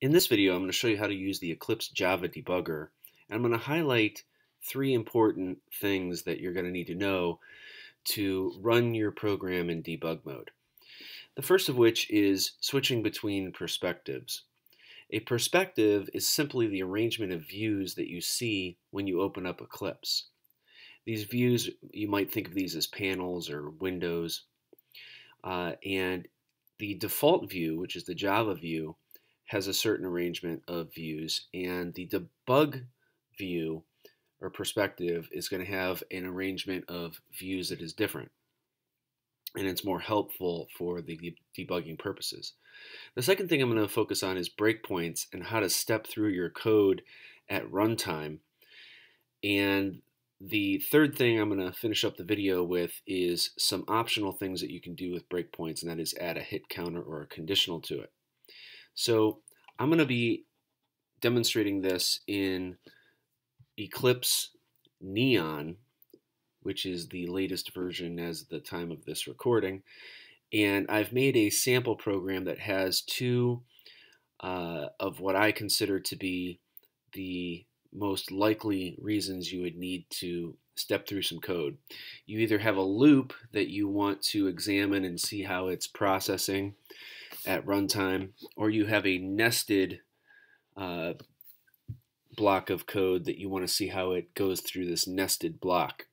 In this video, I'm going to show you how to use the Eclipse Java debugger. And I'm going to highlight three important things that you're going to need to know to run your program in debug mode. The first of which is switching between perspectives. A perspective is simply the arrangement of views that you see when you open up Eclipse. These views, you might think of these as panels or windows. Uh, and the default view, which is the Java view, has a certain arrangement of views, and the debug view or perspective is going to have an arrangement of views that is different. And it's more helpful for the debugging purposes. The second thing I'm going to focus on is breakpoints and how to step through your code at runtime. And the third thing I'm going to finish up the video with is some optional things that you can do with breakpoints, and that is add a hit counter or a conditional to it. So I'm going to be demonstrating this in Eclipse Neon, which is the latest version as the time of this recording. And I've made a sample program that has two uh, of what I consider to be the most likely reasons you would need to step through some code. You either have a loop that you want to examine and see how it's processing at runtime, or you have a nested uh, block of code that you want to see how it goes through this nested block.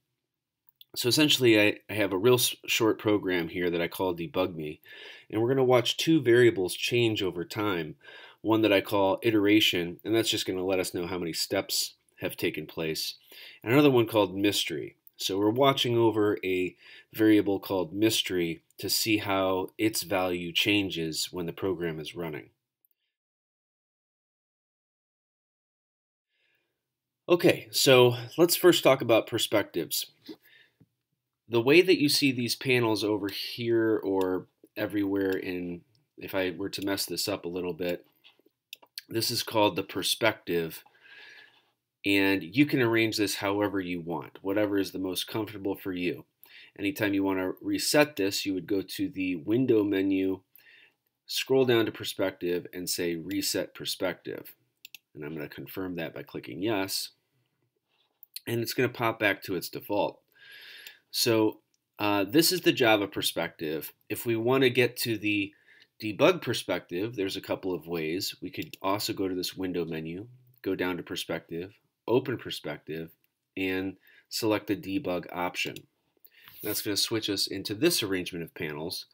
So essentially, I, I have a real short program here that I call debug me, and we're going to watch two variables change over time. One that I call iteration, and that's just going to let us know how many steps have taken place. And another one called mystery. So we're watching over a variable called mystery to see how its value changes when the program is running. Okay, so let's first talk about perspectives. The way that you see these panels over here or everywhere in, if I were to mess this up a little bit, this is called the perspective and you can arrange this however you want, whatever is the most comfortable for you. Anytime you want to reset this, you would go to the window menu, scroll down to perspective, and say reset perspective. And I'm going to confirm that by clicking yes. And it's going to pop back to its default. So uh, this is the Java perspective. If we want to get to the debug perspective, there's a couple of ways. We could also go to this window menu, go down to perspective, open perspective, and select the debug option. That's going to switch us into this arrangement of panels,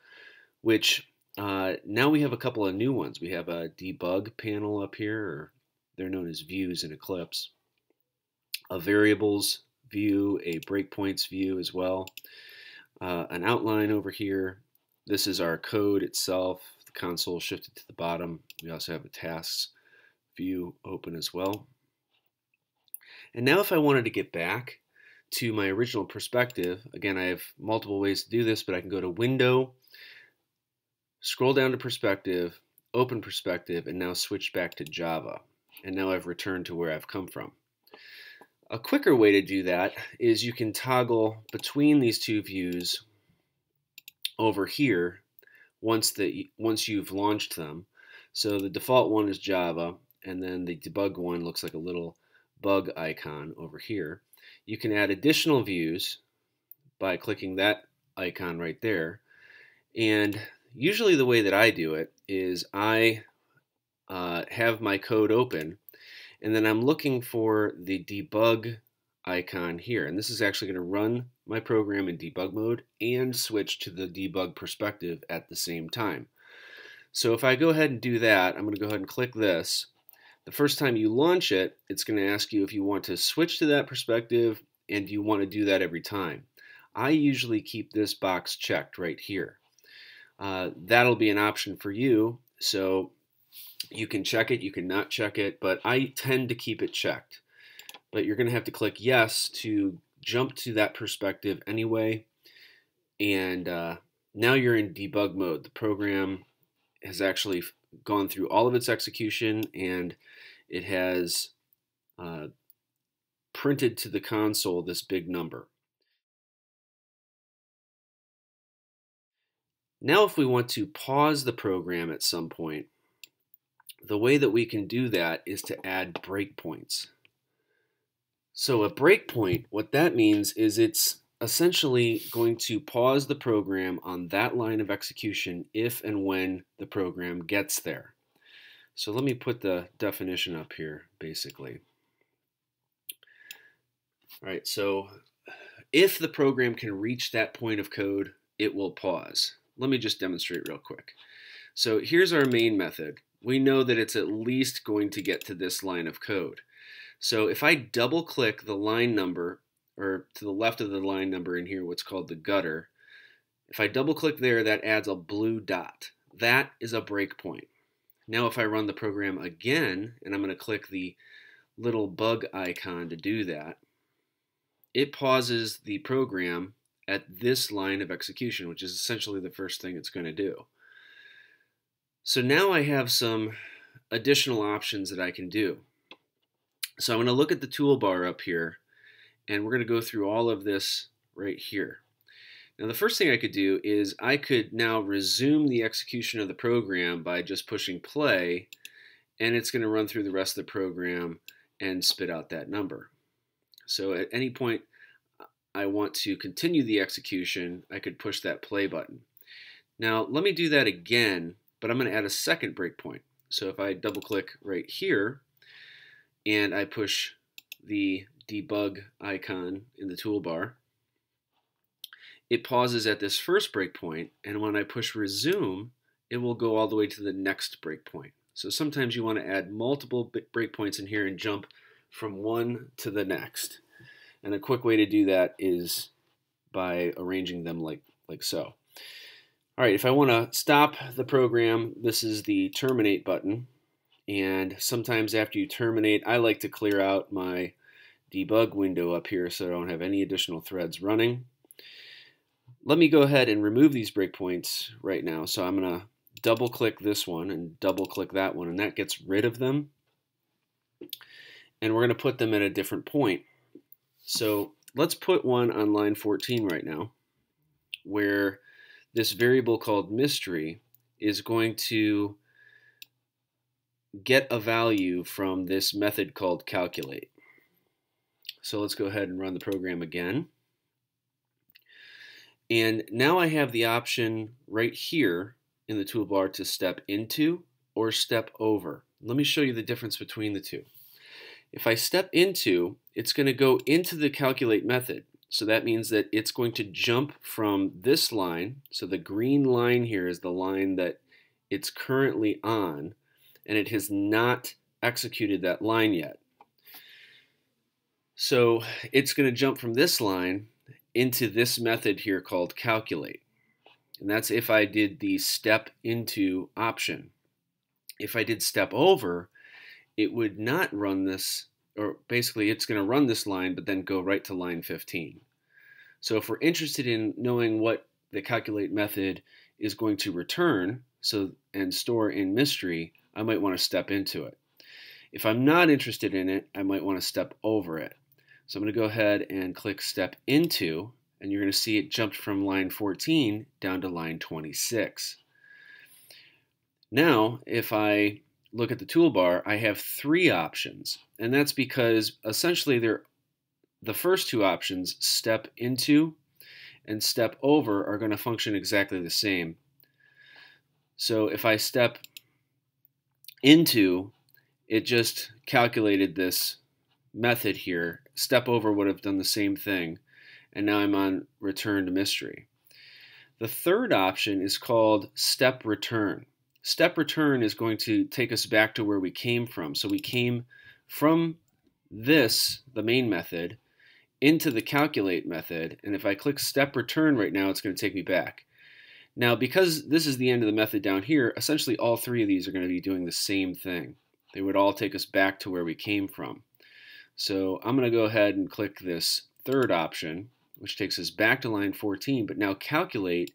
which uh, now we have a couple of new ones. We have a debug panel up here, they're known as views in Eclipse, a variables view, a breakpoints view as well, uh, an outline over here. This is our code itself, the console shifted to the bottom. We also have a tasks view open as well. And now if I wanted to get back to my original perspective, again, I have multiple ways to do this, but I can go to Window, scroll down to Perspective, open Perspective, and now switch back to Java. And now I've returned to where I've come from. A quicker way to do that is you can toggle between these two views over here once the once you've launched them. So the default one is Java, and then the debug one looks like a little bug icon over here. You can add additional views by clicking that icon right there. And usually the way that I do it is I uh, have my code open and then I'm looking for the debug icon here. And this is actually going to run my program in debug mode and switch to the debug perspective at the same time. So if I go ahead and do that, I'm going to go ahead and click this. The first time you launch it, it's going to ask you if you want to switch to that perspective and you want to do that every time. I usually keep this box checked right here. Uh, that'll be an option for you. So you can check it, you can not check it, but I tend to keep it checked. But you're going to have to click yes to jump to that perspective anyway. And uh, now you're in debug mode. The program has actually gone through all of its execution and it has uh, printed to the console this big number. Now if we want to pause the program at some point, the way that we can do that is to add breakpoints. So a breakpoint, what that means is it's essentially going to pause the program on that line of execution if and when the program gets there. So let me put the definition up here, basically. All right, so if the program can reach that point of code, it will pause. Let me just demonstrate real quick. So here's our main method. We know that it's at least going to get to this line of code. So if I double click the line number, or to the left of the line number in here, what's called the gutter, if I double click there, that adds a blue dot. That is a breakpoint. Now if I run the program again, and I'm going to click the little bug icon to do that, it pauses the program at this line of execution, which is essentially the first thing it's going to do. So now I have some additional options that I can do. So I'm going to look at the toolbar up here, and we're going to go through all of this right here. Now the first thing I could do is I could now resume the execution of the program by just pushing play, and it's going to run through the rest of the program and spit out that number. So at any point I want to continue the execution, I could push that play button. Now let me do that again, but I'm going to add a second breakpoint. So if I double click right here and I push the debug icon in the toolbar, it pauses at this first breakpoint, and when I push resume, it will go all the way to the next breakpoint. So sometimes you want to add multiple breakpoints in here and jump from one to the next. And a quick way to do that is by arranging them like, like so. All right, if I want to stop the program, this is the terminate button. And sometimes after you terminate, I like to clear out my debug window up here so I don't have any additional threads running. Let me go ahead and remove these breakpoints right now. So I'm going to double click this one and double click that one, and that gets rid of them and we're going to put them at a different point. So let's put one on line 14 right now, where this variable called mystery is going to get a value from this method called calculate. So let's go ahead and run the program again. And now I have the option right here in the toolbar to step into or step over. Let me show you the difference between the two. If I step into, it's going to go into the calculate method. So that means that it's going to jump from this line. So the green line here is the line that it's currently on, and it has not executed that line yet. So it's going to jump from this line into this method here called calculate. And that's if I did the step into option. If I did step over, it would not run this, or basically it's going to run this line, but then go right to line 15. So if we're interested in knowing what the calculate method is going to return so and store in mystery, I might want to step into it. If I'm not interested in it, I might want to step over it. So I'm going to go ahead and click step into, and you're going to see it jumped from line 14 down to line 26. Now, if I look at the toolbar, I have three options. And that's because essentially they're, the first two options, step into and step over, are going to function exactly the same. So if I step into, it just calculated this method here. Step over would have done the same thing. And now I'm on return to mystery. The third option is called step return. Step return is going to take us back to where we came from. So we came from this, the main method, into the calculate method. And if I click step return right now, it's going to take me back. Now, because this is the end of the method down here, essentially all three of these are going to be doing the same thing. They would all take us back to where we came from. So I'm going to go ahead and click this third option, which takes us back to line 14, but now calculate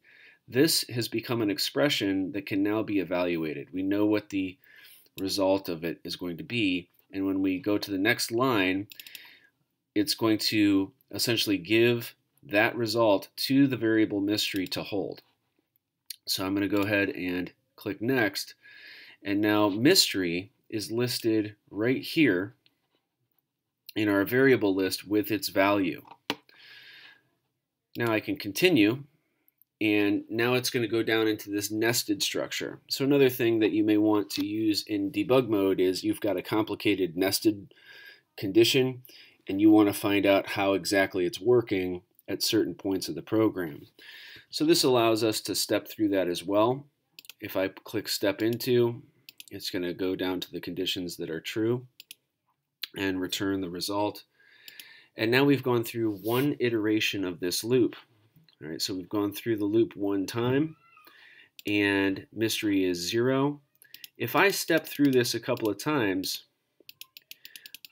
this has become an expression that can now be evaluated. We know what the result of it is going to be, and when we go to the next line, it's going to essentially give that result to the variable mystery to hold. So I'm going to go ahead and click next, And now mystery is listed right here in our variable list with its value. Now I can continue and now it's going to go down into this nested structure. So another thing that you may want to use in debug mode is you've got a complicated nested condition and you want to find out how exactly it's working at certain points of the program. So this allows us to step through that as well. If I click step into, it's going to go down to the conditions that are true and return the result. And now we've gone through one iteration of this loop. All right, so we've gone through the loop one time, and mystery is zero. If I step through this a couple of times,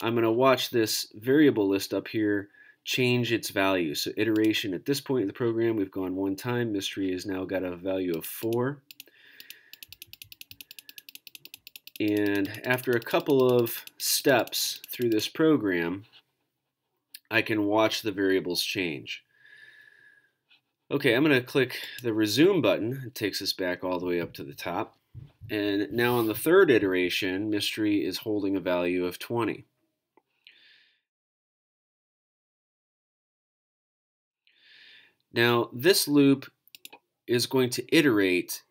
I'm going to watch this variable list up here change its value. So iteration at this point in the program, we've gone one time. Mystery has now got a value of 4. And after a couple of steps through this program, I can watch the variables change. Okay, I'm going to click the resume button. It takes us back all the way up to the top. And now on the third iteration, mystery is holding a value of 20. Now this loop is going to iterate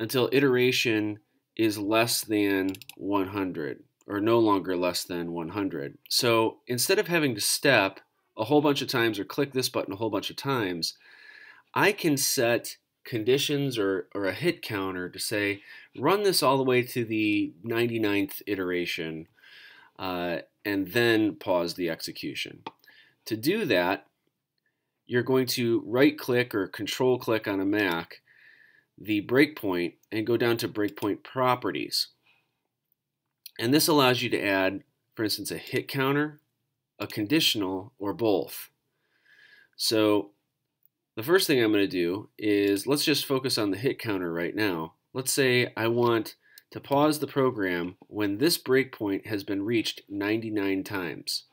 until iteration is less than 100 or no longer less than 100. So instead of having to step a whole bunch of times or click this button a whole bunch of times, I can set conditions or, or a hit counter to say, run this all the way to the 99th iteration, uh, and then pause the execution. To do that, you're going to right click or control click on a Mac the breakpoint and go down to breakpoint properties. And this allows you to add, for instance, a hit counter, a conditional, or both. So the first thing I'm going to do is let's just focus on the hit counter right now. Let's say I want to pause the program when this breakpoint has been reached 99 times.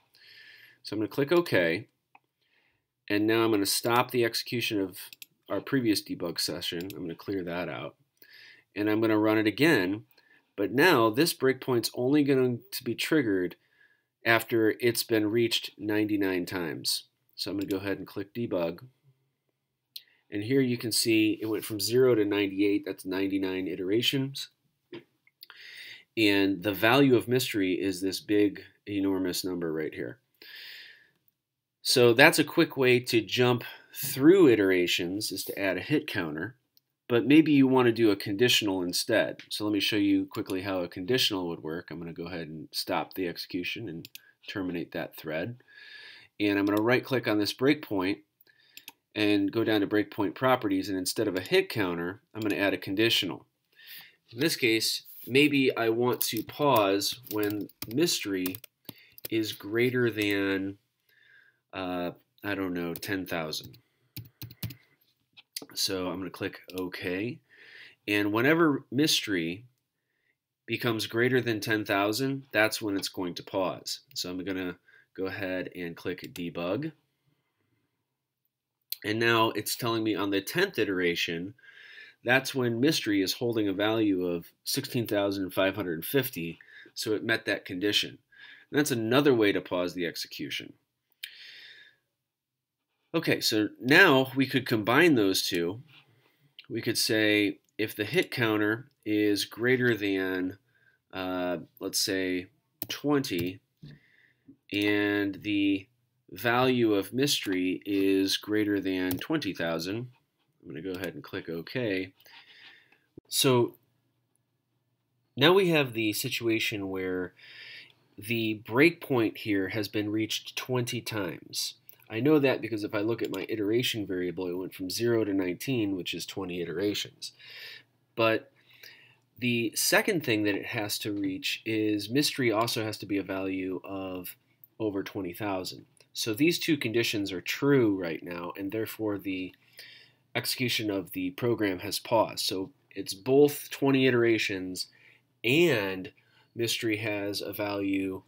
So I'm going to click OK. And now I'm going to stop the execution of our previous debug session. I'm going to clear that out. And I'm going to run it again. But now this breakpoint's only going to be triggered after it's been reached 99 times. So I'm going to go ahead and click debug. And here you can see it went from 0 to 98. That's 99 iterations. And the value of mystery is this big, enormous number right here. So that's a quick way to jump through iterations is to add a hit counter. But maybe you want to do a conditional instead. So let me show you quickly how a conditional would work. I'm going to go ahead and stop the execution and terminate that thread. And I'm going to right click on this breakpoint and go down to breakpoint properties and instead of a hit counter, I'm going to add a conditional. In this case, maybe I want to pause when mystery is greater than, uh, I don't know, 10,000. So I'm going to click OK. And whenever mystery becomes greater than 10,000, that's when it's going to pause. So I'm going to go ahead and click debug. And now it's telling me on the 10th iteration, that's when mystery is holding a value of 16,550, so it met that condition. And that's another way to pause the execution. Okay, so now we could combine those two. We could say if the hit counter is greater than, uh, let's say, 20, and the value of mystery is greater than 20,000, I'm going to go ahead and click OK. So now we have the situation where the breakpoint here has been reached 20 times. I know that because if I look at my iteration variable, it went from 0 to 19, which is 20 iterations. But the second thing that it has to reach is mystery also has to be a value of over 20,000. So these two conditions are true right now, and therefore the execution of the program has paused. So it's both 20 iterations and mystery has a value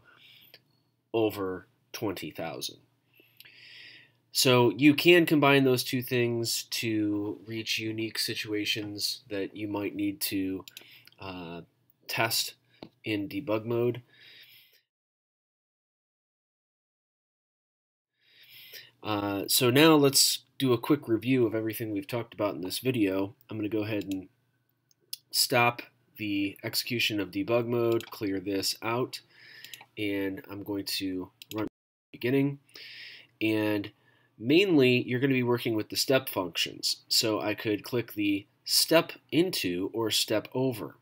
over 20,000. So you can combine those two things to reach unique situations that you might need to uh, test in debug mode. Uh, so now let's do a quick review of everything we've talked about in this video. I'm going to go ahead and stop the execution of debug mode, clear this out, and I'm going to run beginning. And mainly, you're going to be working with the step functions. So I could click the step into or step over.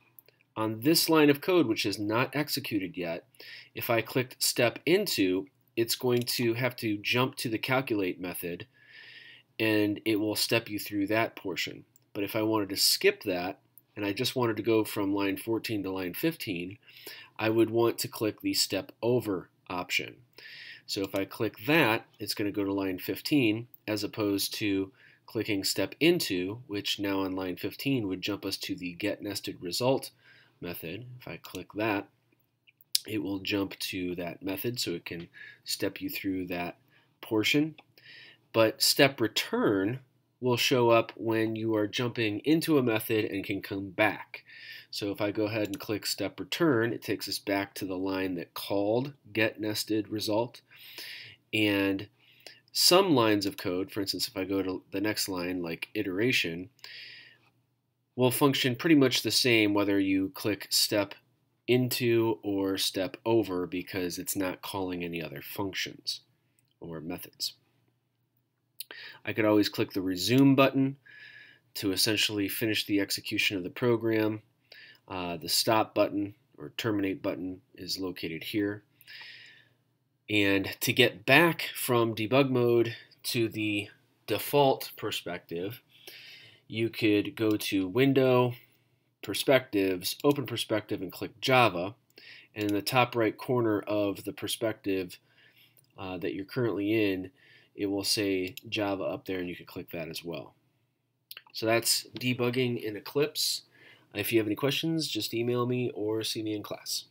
On this line of code, which is not executed yet, if I clicked step into, it's going to have to jump to the calculate method and it will step you through that portion. But if I wanted to skip that and I just wanted to go from line 14 to line 15, I would want to click the step over option. So if I click that, it's going to go to line 15 as opposed to clicking step into, which now on line 15 would jump us to the get nested result method. If I click that, it will jump to that method so it can step you through that portion. But step return will show up when you are jumping into a method and can come back. So if I go ahead and click step return, it takes us back to the line that called get nested result. And some lines of code, for instance, if I go to the next line, like iteration, will function pretty much the same whether you click step into or step over because it's not calling any other functions or methods. I could always click the resume button to essentially finish the execution of the program. Uh, the stop button or terminate button is located here. And to get back from debug mode to the default perspective, you could go to Window, Perspectives, Open Perspective, and click Java. And in the top right corner of the perspective uh, that you're currently in, it will say Java up there, and you can click that as well. So that's debugging in Eclipse. If you have any questions, just email me or see me in class.